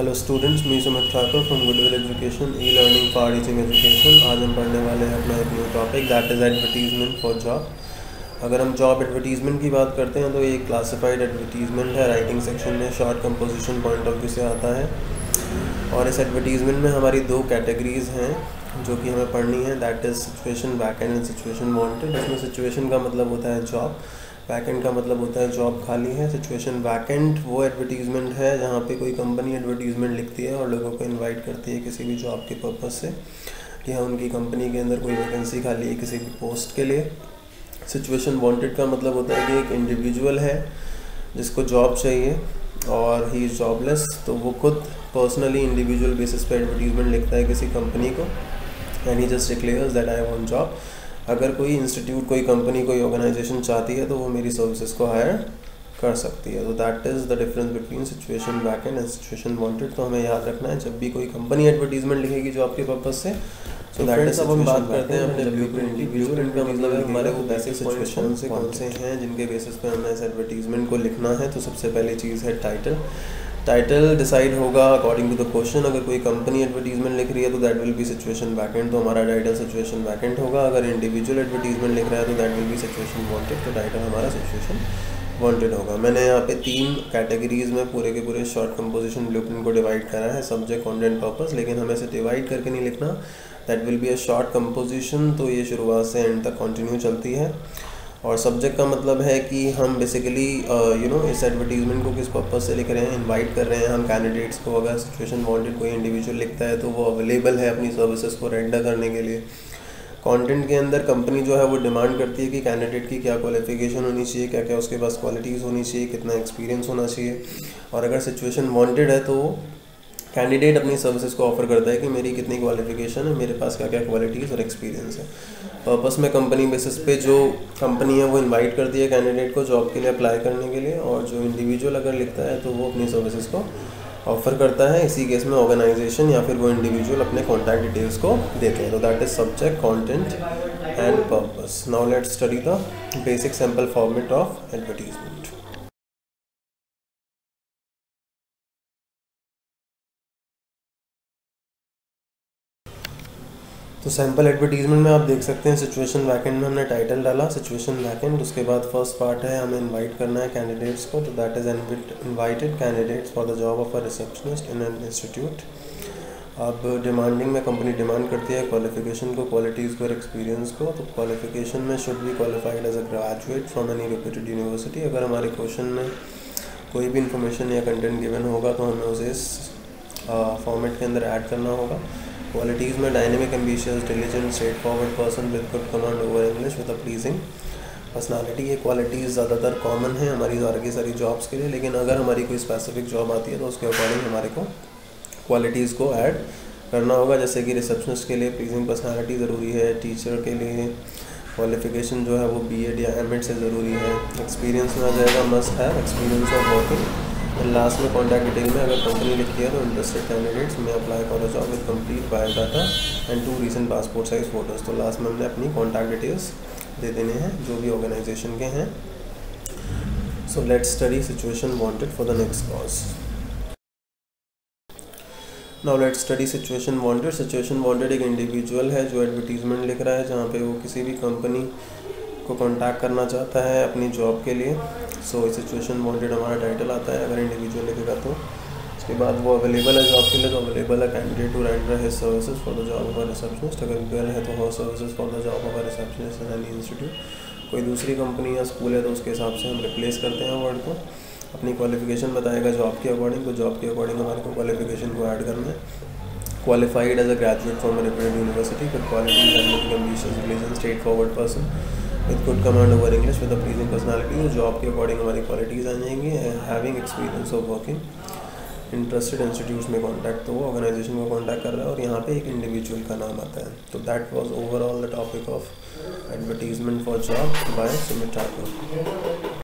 Hello students me Sumit Thakur from Goodwill Education e learning for teaching education आज हम पढ़ने वाले हैं अपना एक new topic that is advertisement for job अगर हम जॉब एडवर्टीजमेंट की बात करते हैं तो ये क्लासिफाइड एडवर्टीजमेंट है। राइटिंग सेक्शन में short composition point of view से आता है। और इस एडवर्टीजमेंट में हमारी दो कैटेगरीज़ हैं, जो कि हमें पढ़नी है। That is situation vacant and situation wanted इसमें सिचुएशन का मतलब होता है जॉब वैकेंट का मतलब होता है जॉब खाली है सिचुएशन वैकेंट वो एडवर्टीज़मेंट है जहाँ पे कोई कंपनी एडवर्टीज़मेंट लिखती है और लोगों को इनवाइट करती है किसी भी जॉब के पर्पज़ से कि हाँ उनकी कंपनी के अंदर कोई वैकेंसी खाली है किसी भी पोस्ट के लिए। सिचुएशन वांटेड का मतलब होता है कि एक इंडिविजुअल है जिसको जॉब चाहिए और ही इज़ जॉबलेस तो वो खुद पर्सनली इंडिविजुअल बेसिस पे एडवर्टीज़मेंट लिखता है किसी कंपनी को and he just declares that I want job अगर कोई इंस्टीट्यूट कोई कंपनी कोई ऑर्गेनाइजेशन चाहती है तो वो मेरी सर्विसेज़ को हायर कर सकती है। तो that is the difference between situation vacant and and situation wanted तो हमें याद रखना है जब भी कोई कंपनी एडवर्टीजमेंट लिखेगी जो आपके पर्पज से सो दैट इज़ अब हम बात करते हैं अपने ब्लू प्रिंट की ब्लू प्रिंट का मतलब है हमारे वो बेसिक सिचुएशन से कौन से हैं जिनके बेसिस पे हमें इस एडवर्टीजमेंट को लिखना है तो सबसे पहली चीज़ है टाइटल टाइटल डिसाइड होगा अकॉर्डिंग टू द क्वेश्चन अगर कोई कंपनी एडवर्टीजमेंट लिख रही है तो that will be situation vacant तो हमारा टाइटल सिचुएशन वैकेंट होगा। अगर इंडिविजुअल एडवर्टीजमेंट लिख रहा है तो that will be situation wanted तो टाइटल हमारा सिचुएशन वांटेड होगा। मैंने यहाँ पे तीन कैटेगरीज में पूरे के पूरे शॉर्ट कंपोजिशन ब्लूप्रिंट को डिवाइड करा है सब्जेक्ट कॉन्टेंट पर्पस लेकिन हमें इसे डिवाइड करके नहीं लिखना। That will be a short composition तो ये शुरुआत से एंड तक कंटिन्यू चलती है। और सब्जेक्ट का मतलब है कि हम बेसिकली यू नो इस एडवर्टीजमेंट को किस पर्पज़ से लिख रहे हैं इनवाइट कर रहे हैं हम कैंडिडेट्स को। अगर सिचुएशन वांटेड कोई इंडिविजुअल लिखता है तो वो अवेलेबल है अपनी सर्विसेज़ को रेंडर करने के लिए। कंटेंट के अंदर कंपनी जो है, वो डिमांड करती है कि कैंडिडेट की क्या क्वालिफिकेशन होनी चाहिए क्या क्या उसके पास क्वालिटीज़ होनी चाहिए, कितना एक्सपीरियंस होना चाहिए। और अगर सिचुएशन वांटेड है तो कैंडिडेट अपनी सर्विसेज़ को ऑफ़र करता है कि मेरी कितनी क्वालिफिकेशन है, मेरे पास क्या क्या क्वालिटीज़ और एक्सपीरियंस है। पर्पस में कंपनी बेसिस पे जो कंपनी है, वो इनवाइट करती है कैंडिडेट को जॉब के लिए अप्लाई करने के लिए और जो इंडिविजुअल अगर लिखता है तो वो अपनी सर्विसेज़ को ऑफ़र करता है। इसी केस में ऑर्गेनाइजेशन या फिर वो इंडिविजुअल अपने कॉन्टैक्ट डिटेल्स को देते हैं। तो that is subject content and purpose now let study the basic sample format of advertisement तो सैंपल एडवर्टीजमेंट में आप देख सकते हैं सिचुएशन वैकेंट में हमने टाइटल डाला सिचुएशन वैकेंट उसके बाद फ़र्स्ट पार्ट है, हमें इनवाइट करना है कैंडिडेट्स को तो that is invited candidates for the job of a receptionist in an institute अब डिमांडिंग में कंपनी डिमांड करती है क्वालिफिकेशन को क्वालिटीज़ को और एक्सपीरियंस को तो क्वालिफिकेशन में should be qualified as a graduate from any reputed university अगर हमारे क्वेश्चन में कोई भी इन्फॉर्मेशन या कंटेंट गिवन होगा तो हमें उसे इस फॉर्मेट के अंदर ऐड करना होगा। क्वालिटीज़ में dynamic ambitious diligent straightforward person with good command over English with a pleasing personality ये क्वालिटीज़ ज़्यादातर कॉमन है हमारी सारी सारी जॉब्स के लिए, लेकिन अगर हमारी कोई स्पेसिफिक जॉब आती है तो उसके अकॉर्डिंग हमारे को क्वालिटीज़ को ऐड करना होगा। जैसे कि रिसेप्शनिस्ट के लिए प्लीजिंग पर्सनालिटी ज़रूरी है टीचर के लिए क्वालिफिकेशन जो है वो बी एड या एम एड से ज़रूरी है। एक्सपीरियंस में आ जाएगा मस्ट है experience of working and last में कॉन्टैक्ट डिटेल में अगर कंपनी लिखती है तो इंटरेस्टेड कैंडिडेट्स में apply for a job with complete biodata and two recent passport size photos तो लास्ट में हमने अपनी कॉन्टैक्ट डिटेल्स दे देने हैं, जो भी ऑर्गेनाइजेशन के हैं। So let study situation wanted for the next cause now let study situation wanted situation wanted एक इंडिविजुअल है जो एडवर्टीजमेंट लिख रहा है, जहाँ पे वो किसी भी कंपनी को कॉन्टैक्ट करना चाहता है अपनी जॉब के लिए। सो सिचुएशन वांटेड हमारा टाइटल आता है, अगर इंडिविजुअल लिखेगा तो उसके बाद वो अवेलेबल है जॉब के लिए तो अवेलेबल है candidate to render his services for the job of receptionist अगर गर्ल है तो her services for the job of receptionist any institute कोई दूसरी कंपनी या स्कूल है तो उसके हिसाब से हम रिप्लेस करते हैं वर्ड को। अपनी क्वालिफिकेशन बताएगा जॉब के अकॉर्डिंग तो जॉब के अकॉर्डिंग हमारे को क्वालिफिकेशन को ऐड करना है। Qualified as a graduate university with qualities and ambitious religion straightforward person. With good command over English with a pleasing personality job के अकॉर्डिंग हमारी क्वालिटीज़ आ जाएँगी having experience of working interested institute में contact तो वो organisation को contact कर रहा है और यहाँ पे एक इंडिविजुअल का नाम आता है। तो that was overall the topic of advertisement for job by Sumit Thakur